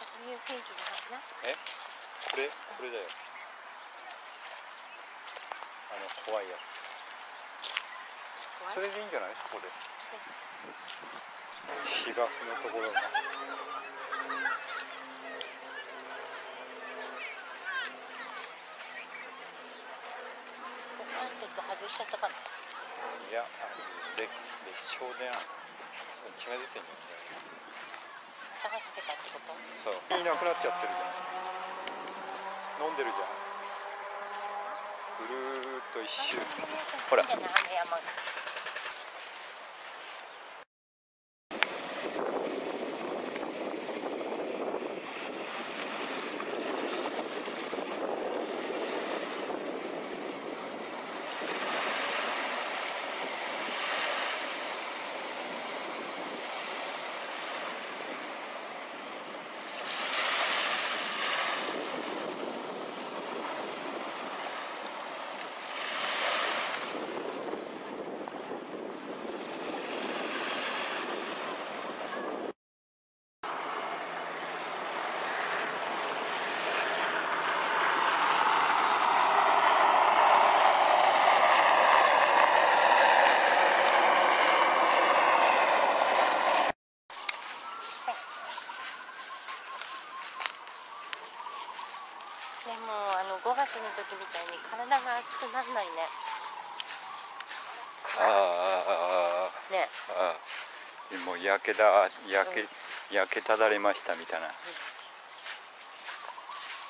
そういう雰囲気じゃないなえ？これ？これだよ。あの怖いやつ。それでいいんじゃない？そこで。芝生のところが外しちゃったかないやあの列列車でな血が出てんじゃん高さけたってこと？そう。いなくなっちゃってるじゃん。飲んでるじゃん。ぐるーっと一周。ほらあの5月の時みたいに体が熱くなんないね。あああねあああもう焼けだ焼け、焼けただれましたみたいな。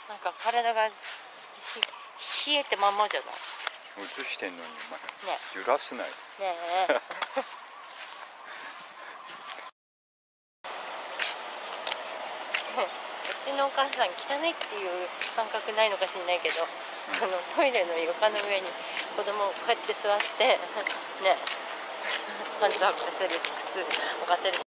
なんか体がひ冷えてまんまじゃない？映してんのにお前。ね。揺らすなよ。ねえ ちのお母さん汚いっていう感覚ないのかしんないけど、あのトイレの床の上に子供をこうやって座ってねパンツ履かせるし靴履かせるし。